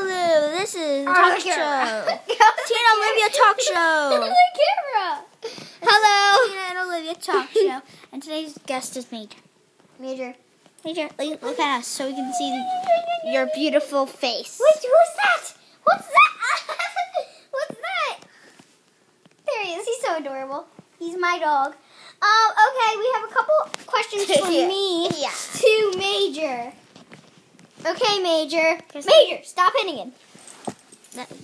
Hello, this is Oh, talk show. Tina Olivia talk show. the camera. Hello. Tina and Olivia talk show. And today's guest is Major. Major. Major, look at us so we can see your beautiful face. Wait, who's that? What's that? What's that? There he is. He's so adorable. He's my dog. Um, okay, we have a couple questions from Yeah. me Yeah. to Major. Okay, Major. Major, stop hitting him.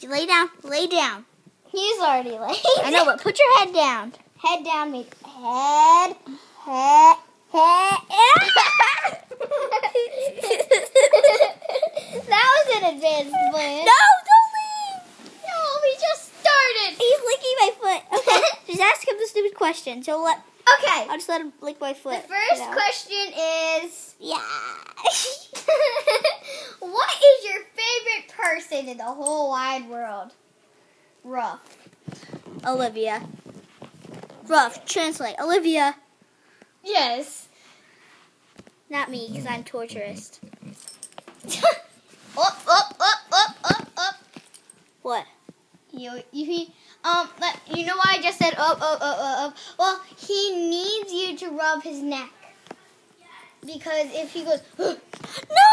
Lay down, lay down. He's already late. I know, but put your head down. Head down, Major. Head, head, head. that was an advanced plan. No, don't leave. No, we just started. He's licking my foot. Okay, just ask him the stupid question. So let Okay. I'll just let him lick my foot. The first you know? question is Yeah. What is your favorite the whole wide world? Rough. Olivia. Rough. Translate. Olivia. Yes. Not me, because I'm torturist. up, up, up, up, up, up. What? You, you, um, but you know why I just said up, up, up, up, up? Well, he needs you to rub his neck. Because if he goes, No!